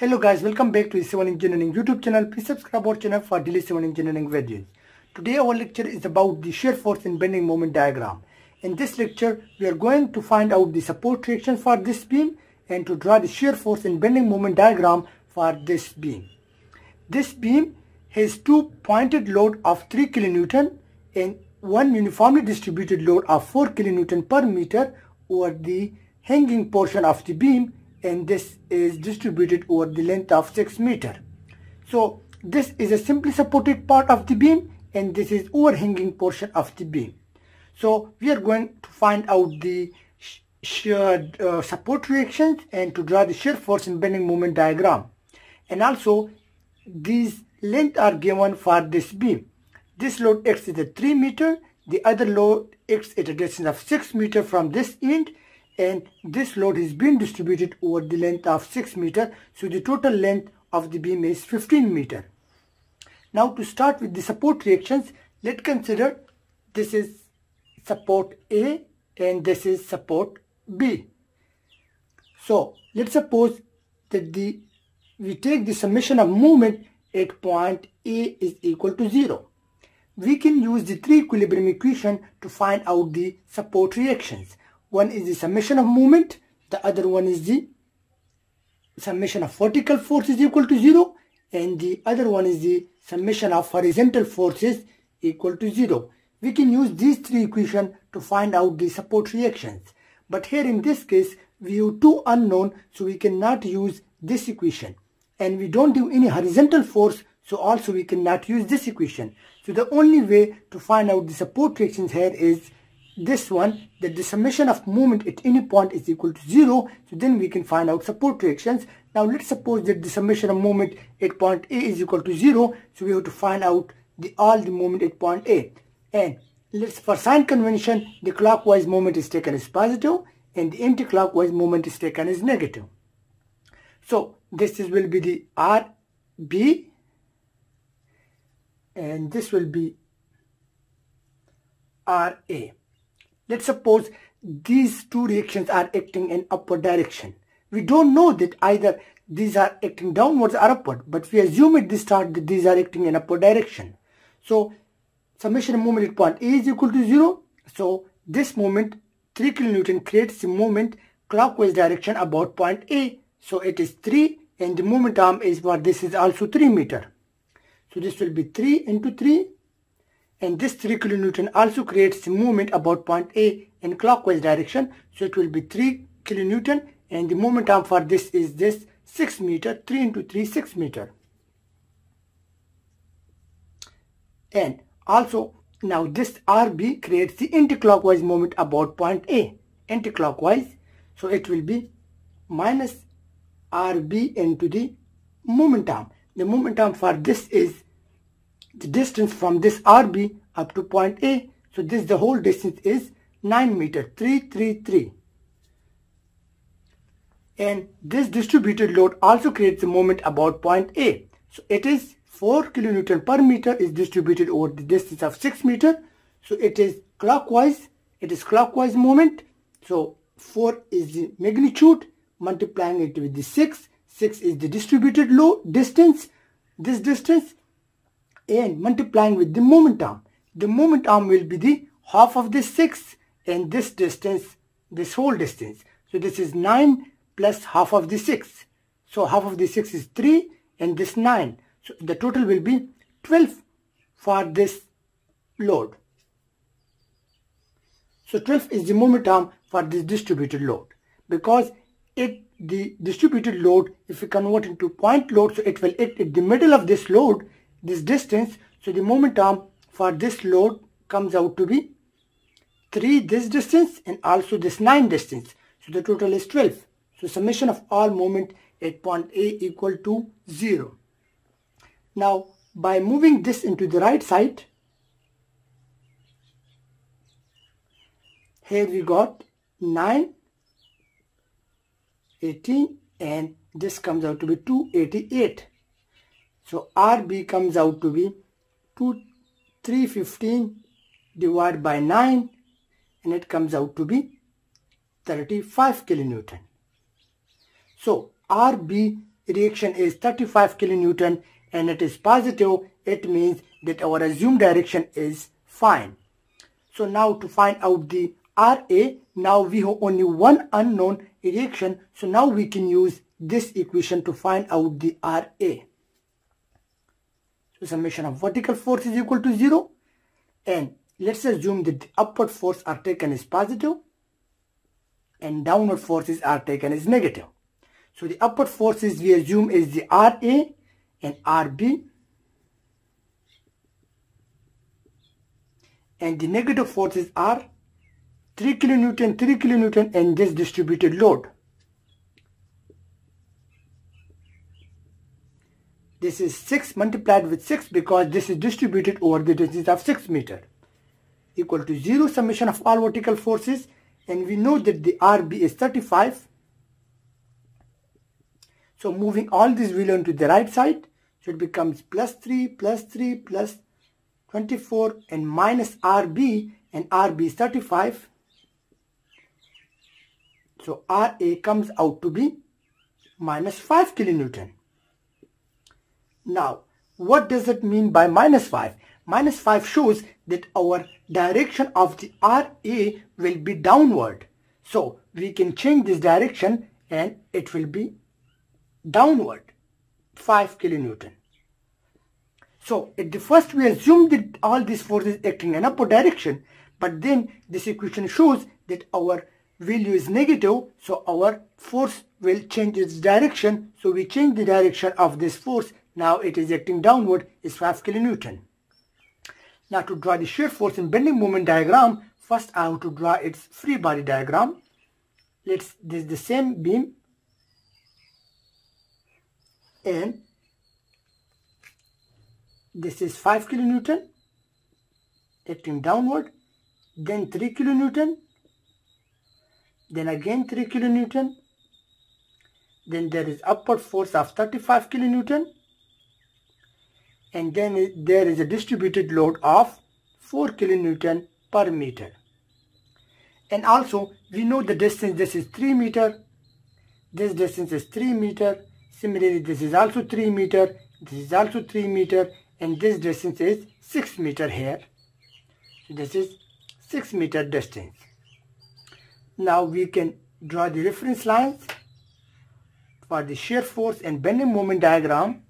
Hello guys, welcome back to the Civil Engineering YouTube channel. Please subscribe our channel for daily civil engineering videos. Today our lecture is about the shear force and bending moment diagram. In this lecture, we are going to find out the support reaction for this beam and to draw the shear force and bending moment diagram for this beam. This beam has two pointed load of 3 kN and one uniformly distributed load of 4 kN per meter over the hanging portion of the beam and this is distributed over the length of 6 meter. So this is a simply supported part of the beam and this is overhanging portion of the beam. So we are going to find out the shear uh, support reactions and to draw the shear force and bending moment diagram. And also these length are given for this beam. This load X is at 3 meter, the other load X at a distance of 6 meter from this end and this load is being distributed over the length of 6 meter so the total length of the beam is 15 meter. Now to start with the support reactions let's consider this is support A and this is support B. So let's suppose that the we take the summation of moment at point A is equal to 0. We can use the three equilibrium equation to find out the support reactions. One is the summation of moment, the other one is the summation of vertical force is equal to 0 and the other one is the summation of horizontal forces equal to 0. We can use these three equations to find out the support reactions. But here in this case, we have two unknown, so we cannot use this equation. And we don't have any horizontal force, so also we cannot use this equation. So the only way to find out the support reactions here is this one that the summation of moment at any point is equal to 0 so then we can find out support reactions. Now let's suppose that the summation of moment at point A is equal to 0 so we have to find out the all the moment at point A. And let's for sign convention the clockwise moment is taken as positive and the anti-clockwise moment is taken as negative. So this is will be the RB and this will be RA Let's suppose these two reactions are acting in upward direction. We don't know that either these are acting downwards or upward, but we assume at the start that these are acting in upward direction. So summation of moment at point A is equal to 0. So this moment 3 kilonewton creates the moment clockwise direction about point A. So it is 3 and the moment arm is what this is also 3 meter. So this will be 3 into 3 and this 3 kilonewton also creates the movement about point A in clockwise direction. So it will be 3 kilonewton and the moment arm for this is this 6 meter 3 into 3 6 meter. And also now this RB creates the anti-clockwise moment about point A anti-clockwise. So it will be minus RB into the moment arm. The moment arm for this is the distance from this RB up to point A. So this the whole distance is 9 meter 333. And this distributed load also creates a moment about point A. So it is 4 kilonewton per meter is distributed over the distance of 6 meter. So it is clockwise. It is clockwise moment. So 4 is the magnitude multiplying it with the 6. 6 is the distributed load distance. This distance and multiplying with the moment arm. The moment arm will be the half of the 6 and this distance, this whole distance. So this is 9 plus half of the 6. So half of the 6 is 3 and this 9. So the total will be 12 for this load. So 12 is the moment arm for this distributed load because it the distributed load if we convert into point load so it will act at the middle of this load this distance. So the moment arm for this load comes out to be 3 this distance and also this 9 distance. So the total is 12 so summation of all moment at point A equal to 0 now by moving this into the right side here we got 9 18 and this comes out to be 288 so RB comes out to be 2, 315 divided by 9 and it comes out to be 35 kilonewton. So RB reaction is 35 kilonewton and it is positive, it means that our assumed direction is fine. So now to find out the RA, now we have only one unknown reaction. So now we can use this equation to find out the RA. So summation of vertical force is equal to 0 and let's assume that the upward force are taken as positive and downward forces are taken as negative. So the upward forces we assume is the RA and RB and the negative forces are 3 kilonewton, 3 kilonewton and this distributed load. This is 6 multiplied with 6 because this is distributed over the distance of 6 meter. Equal to 0 summation of all vertical forces. And we know that the RB is 35 so moving all this value to the right side so it becomes plus 3 plus 3 plus 24 and minus RB and RB is 35 so RA comes out to be minus 5 kilonewton now what does it mean by minus 5 minus 5 shows that our direction of the RA will be downward. So we can change this direction and it will be downward 5 kilonewton. So at the first we assume that all these forces acting in upward direction but then this equation shows that our value is negative so our force will change its direction so we change the direction of this force now it is acting downward is 5 kilonewton. Now to draw the shear force in bending moment diagram, first I have to draw its free body diagram. Let's this is the same beam and this is 5 kilonewton acting downward then 3 kilonewton then again 3 kilonewton then there is upward force of 35 kilonewton and then there is a distributed load of 4 kilonewton per meter. And also we know the distance this is 3 meter, this distance is 3 meter, similarly this is also 3 meter, this is also 3 meter and this distance is 6 meter here. This is 6 meter distance. Now we can draw the reference lines for the shear force and bending moment diagram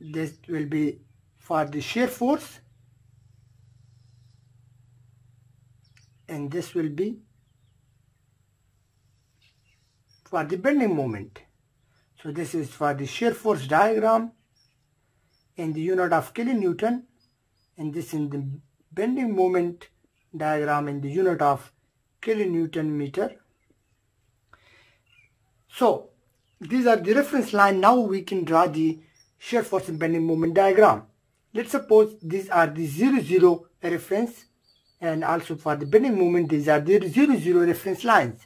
this will be for the shear force. And this will be for the bending moment. So this is for the shear force diagram in the unit of kilonewton. And this in the bending moment diagram in the unit of kilonewton meter. So these are the reference line. Now we can draw the shear force and bending moment diagram. Let's suppose these are the 0, 0 reference and also for the bending moment these are the 0, 0 reference lines.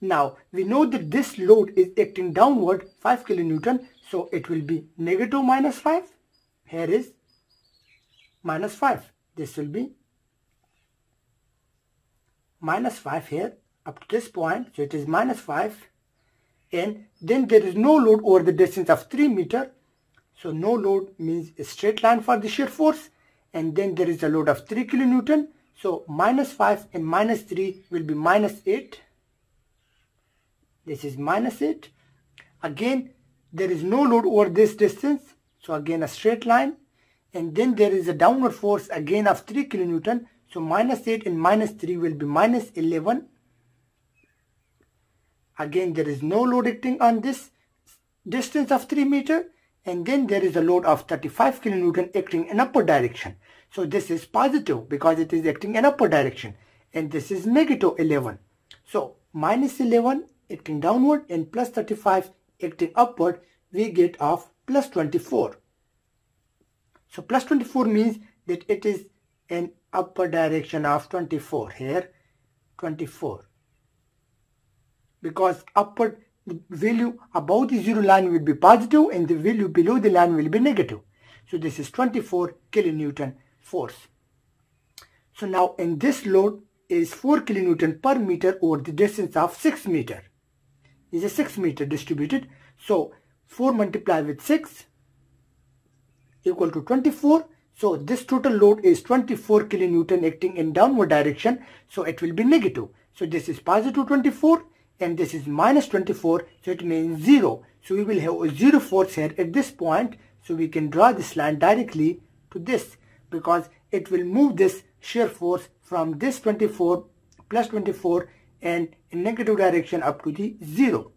Now we know that this load is acting downward 5 kilonewton so it will be negative minus 5. Here is minus 5. This will be minus 5 here up to this point so it is minus 5 and then there is no load over the distance of 3 meter so no load means a straight line for the shear force and then there is a load of 3 kilonewton. So minus 5 and minus 3 will be minus 8. This is minus 8. Again there is no load over this distance. So again a straight line and then there is a downward force again of 3 kilonewton. So minus 8 and minus 3 will be minus 11. Again there is no load acting on this distance of 3 meter and then there is a load of 35 kilonewton acting in upward direction. So this is positive because it is acting in upward direction and this is negative 11. So minus 11 acting downward and plus 35 acting upward we get of plus 24. So plus 24 means that it is in upward direction of 24 here 24 because upward value above the zero line will be positive and the value below the line will be negative. So this is 24 kilonewton force. So now in this load is 4 kilonewton per meter over the distance of 6 meter. Is a 6 meter distributed. So 4 multiplied with 6 equal to 24. So this total load is 24 kilonewton acting in downward direction. So it will be negative. So this is positive 24 and this is minus 24. So it means 0. So we will have a 0 force here at this point. So we can draw this line directly to this because it will move this shear force from this 24 plus 24 and in negative direction up to the 0.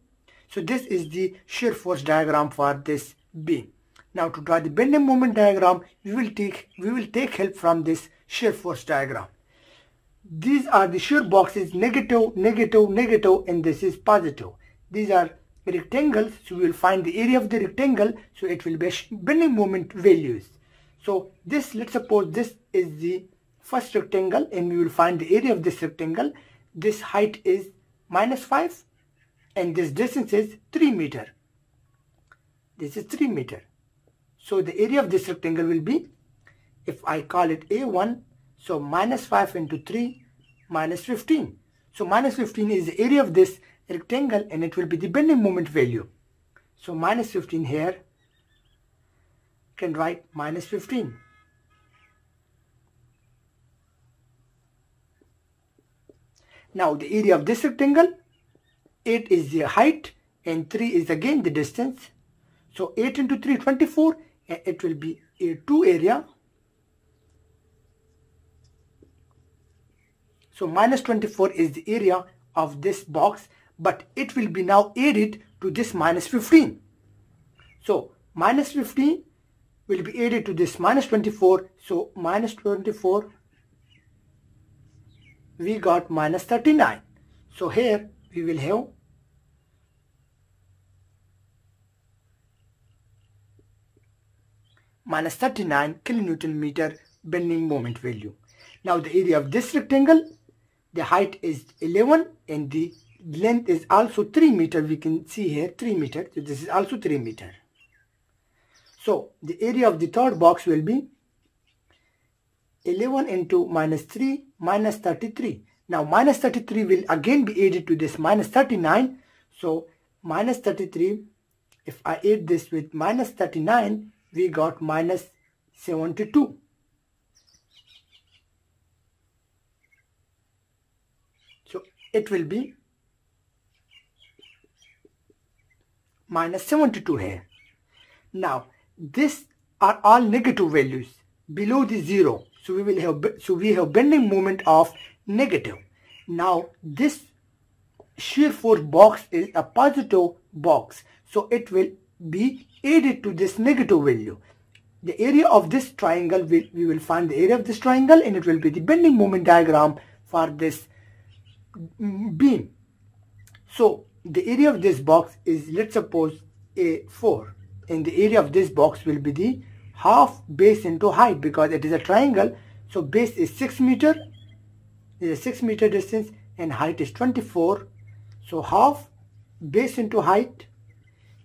So this is the shear force diagram for this beam. Now to draw the bending moment diagram, we will take we will take help from this shear force diagram. These are the shear boxes negative, negative, negative and this is positive. These are rectangles so we will find the area of the rectangle so it will be bending moment values. So this let's suppose this is the first rectangle and we will find the area of this rectangle. This height is minus 5 and this distance is 3 meter. This is 3 meter. So the area of this rectangle will be, if I call it A1, so minus 5 into 3 minus 15. So minus 15 is the area of this rectangle and it will be the bending moment value. So minus 15 here can write minus 15. Now the area of this rectangle, 8 is the height and 3 is again the distance. So 8 into 3, 24 and it will be a 2 area. So minus 24 is the area of this box but it will be now added to this minus 15. So minus 15 will be added to this minus 24. So minus 24 we got minus 39. So here we will have minus 39 kilonewton meter bending moment value. Now the area of this rectangle, the height is 11 and the length is also 3 meter. We can see here 3 meter. So this is also 3 meter. So the area of the third box will be 11 into minus 3 minus 33. Now minus 33 will again be added to this minus 39. So minus 33, if I add this with minus 39, we got minus 72. So it will be minus 72 here. Now this are all negative values below the zero. So we will have so we have bending moment of negative. Now this shear force box is a positive box. So it will be added to this negative value. The area of this triangle, will, we will find the area of this triangle and it will be the bending moment diagram for this beam. So the area of this box is let's suppose A4 and the area of this box will be the half base into height because it is a triangle. So base is 6 meter is a 6 meter distance and height is 24 so half base into height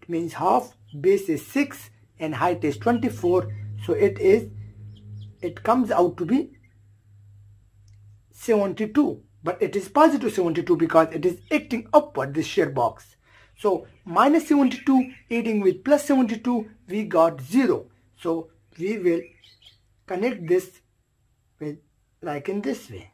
means half base is 6 and height is 24 so it is it comes out to be 72 but it is positive 72 because it is acting upward this shear box. So minus 72 adding with plus 72 we got 0 so we will connect this with like in this way.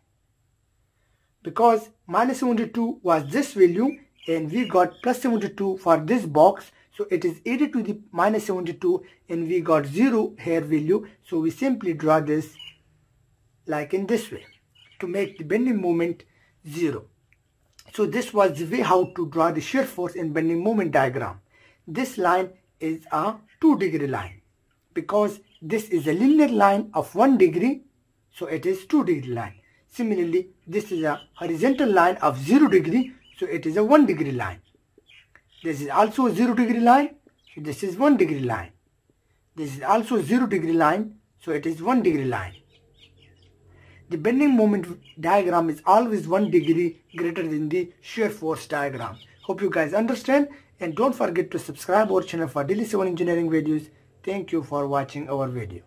Because minus 72 was this value and we got plus 72 for this box. So it is added to the minus 72 and we got 0 here value. So we simply draw this like in this way to make the bending moment 0. So this was the way how to draw the shear force in bending moment diagram. This line is a 2 degree line because this is a linear line of 1 degree so it is 2 degree line. Similarly this is a horizontal line of 0 degree so it is a 1 degree line. This is also a 0 degree line. So this is 1 degree line. This is also 0 degree line. So it is 1 degree line. The bending moment diagram is always 1 degree greater than the shear force diagram. Hope you guys understand and don't forget to subscribe our channel for daily civil engineering videos. Thank you for watching our video.